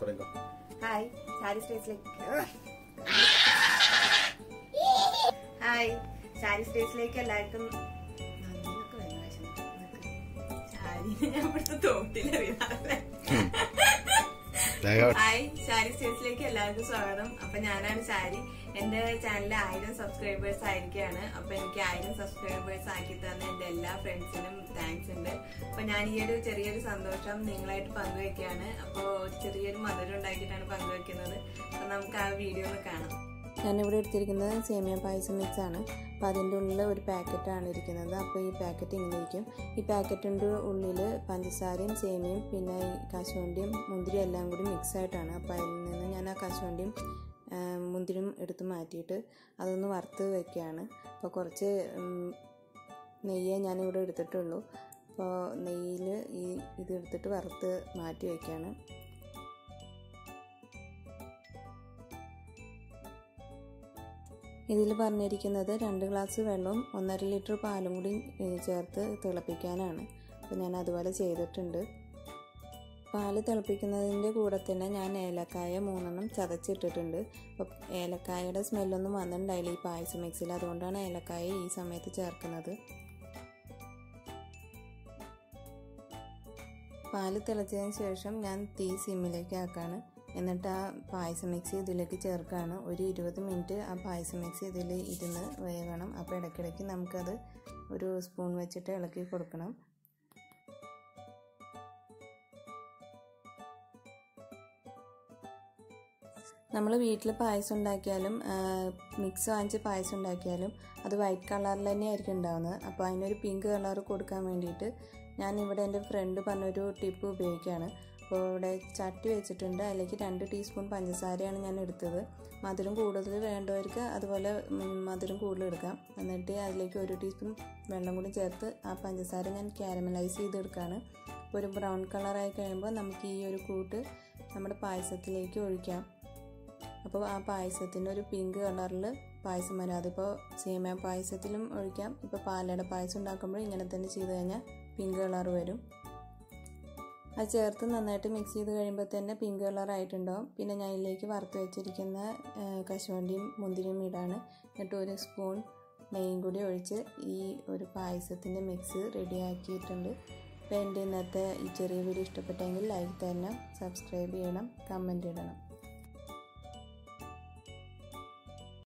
തുടങ്ങിക്കോ ഹായ് സാരി സ്റ്റേജിലേക്ക് ഹായ് സാരി സ്റ്റേജിലേക്ക് എല്ലാവർക്കും സാരി ഞാൻ തോട്ടില്ല ഹായ് ഷാരി സ്റ്റേസിലേക്ക് എല്ലാവർക്കും സ്വാഗതം. അപ്പൊ ഞാനാണ് സാരി എന്റെ ചാനലിൽ ആയിരം സബ്സ്ക്രൈബേഴ്സ് ആയിരിക്കാണ് അപ്പൊ എനിക്ക് ആയിരം സബ്സ്ക്രൈബേഴ്സ് ആക്കി തന്ന എന്റെ എല്ലാ ഫ്രണ്ട്സിനും താങ്ക്സ് ഉണ്ട്. അപ്പൊ ഞാൻ ഈ ഒരു ചെറിയൊരു സന്തോഷം നിങ്ങളായിട്ട് പങ്കുവെക്കുകയാണ്. അപ്പോൾ ചെറിയൊരു മധുരം ഉണ്ടാക്കിയിട്ടാണ് പങ്കുവെക്കുന്നത്. അപ്പൊ നമുക്ക് ആ വീഡിയോ കാണാം. ഞാനിവിടെ എടുത്തിരിക്കുന്നത് സേമിയ പായസം മിക്സ് ആണ്. അപ്പോൾ അതിന്റെ ഉള്ളിൽ ഒരു പാക്കറ്റാണ് ഇരിക്കുന്നത്. അപ്പോൾ ഈ പാക്കറ്റ് ഇങ്ങനെ ഇരിക്കും. ഈ പാക്കറ്റിന്റെ ഉള്ളിൽ പഞ്ചസാരയും സേമിയയും പിന്നെ കശുവണ്ടിയും മുന്തിരിയും എല്ലാം കൂടി മിക്സ് ആയിട്ടാണ്. അപ്പോൾ അതിൽ നിന്ന് ഞാൻ ആ കശുവണ്ടിയും മുന്തിരിയും എടുത്ത് മാറ്റിയിട്ട് അതൊന്ന് വറുത്ത് വയ്ക്കുകയാണ് അപ്പോൾ കുറച്ച് നെയ്യേ ഞാനിവിടെ എടുത്തിട്ടുള്ളൂ. അപ്പോൾ നെയ്യിൽ ഈ ഇത് എടുത്തിട്ട് വറുത്ത് മാറ്റി വയ്ക്കുകയാണ് ഇതിൽ പറഞ്ഞിരിക്കുന്നത് രണ്ട് ഗ്ലാസ് വെള്ളവും ഒന്നര ലിറ്റർ പാലും കൂടി ചേർത്ത് തിളപ്പിക്കാനാണ്. അപ്പോൾ ഞാൻ അതുപോലെ ചെയ്തിട്ടുണ്ട്. പാൽ തിളപ്പിക്കുന്നതിന്റെ കൂടെ തന്നെ ഞാൻ ഏലക്കായ മൂന്നെണ്ണം ചതച്ചിട്ടിട്ടുണ്ട്. അപ്പോൾ ഏലക്കായയുടെ സ്മെല്ലൊന്നും വന്നിട്ടുണ്ടായില്ല ഈ പായസം മിക്സിൽ അതുകൊണ്ടാണ് ഏലക്കായ ഈ സമയത്ത് ചേർക്കുന്നത്. പാൽ തിളച്ചതിന് ശേഷം ഞാൻ തീ സിമ്മിലേക്ക് ആക്കാണ്. എന്നിട്ട് ആ പായസം മിക്സ് ഇതിലേക്ക് ചേർക്കുകയാണ്. ഒരു ഇരുപത് മിനിറ്റ് ആ പായസം മിക്സ് ഇതിൽ ഇരുന്ന് വേകണം അപ്പോൾ ഇടയ്ക്കിടയ്ക്ക് നമുക്കത് ഒരു സ്പൂൺ വെച്ചിട്ട് ഇളക്കി കൊടുക്കണം. നമ്മൾ വീട്ടിൽ പായസം ഉണ്ടാക്കിയാലും മിക്സ് വാങ്ങിച്ച് പായസം ഉണ്ടാക്കിയാലും അത് വൈറ്റ് കളറിൽ തന്നെയായിരിക്കും ഉണ്ടാവുന്നത്. അപ്പോൾ അതിനൊരു പിങ്ക് കളർ കൊടുക്കാൻ വേണ്ടിയിട്ട് ഞാൻ ഇവിടെ എന്റെ ഫ്രണ്ട് പറഞ്ഞൊരു ടിപ്പ് ഉപയോഗിക്കുകയാണ്. അപ്പോൾ ഇവിടെ ചട്ടി വെച്ചിട്ടുണ്ട്. അതിലേക്ക് രണ്ട് ടീസ്പൂൺ പഞ്ചസാരയാണ് ഞാൻ എടുത്തത്. മധുരം കൂടുതൽ വേണ്ടവർക്ക് അതുപോലെ മധുരം കൂടുതൽ എടുക്കാം. എന്നിട്ട് അതിലേക്ക് ഒരു ടീസ്പൂൺ വെള്ളം കൂടി ചേർത്ത് ആ പഞ്ചസാര ഞാൻ ക്യാരമലൈസ് ചെയ്തെടുക്കുകയാണ്. അപ്പോൾ ഒരു ബ്രൗൺ കളറായി കഴിയുമ്പോൾ നമുക്ക് ഈ ഒരു കൂട്ട് നമ്മുടെ പായസത്തിലേക്ക് ഒഴിക്കാം. അപ്പോൾ ആ പായസത്തിന്റെ ഒരു പിങ്ക് കളറിൽ പായസം വരാം. അതിപ്പോൾ സേമിയ പായസത്തിലും ഒഴിക്കാം. ഇപ്പോൾ പാലട പായസം ഉണ്ടാക്കുമ്പോൾ ഇങ്ങനെ തന്നെ ചെയ്ത് കഴിഞ്ഞാൽ പിങ്ക് കളർ വരും. അത് ചേർത്ത് നന്നായിട്ട് മിക്സ് ചെയ്ത് കഴിയുമ്പോൾ തന്നെ പിങ്ക് കളർ ആയിട്ടുണ്ടാവും പിന്നെ ഞാൻ ഇതിലേക്ക് വറുത്ത് വെച്ചിരിക്കുന്ന കശുവണ്ടിയും മുന്തിരിയും ഇടാണ്. എന്നിട്ട് ഒരു സ്പൂൺ നെയ്യും കൂടി ഒഴിച്ച് ഈ ഒരു പായസത്തിന്റെ മിക്സ് റെഡിയാക്കിയിട്ടുണ്ട് അപ്പോൾ എന്റെ ഇന്നത്തെ ഈ ചെറിയ വീഡിയോ ഇഷ്ടപ്പെട്ടെങ്കിൽ ലൈക്ക് തരണം സബ്സ്ക്രൈബ് ചെയ്യണം കമന്റ് ഇടണം.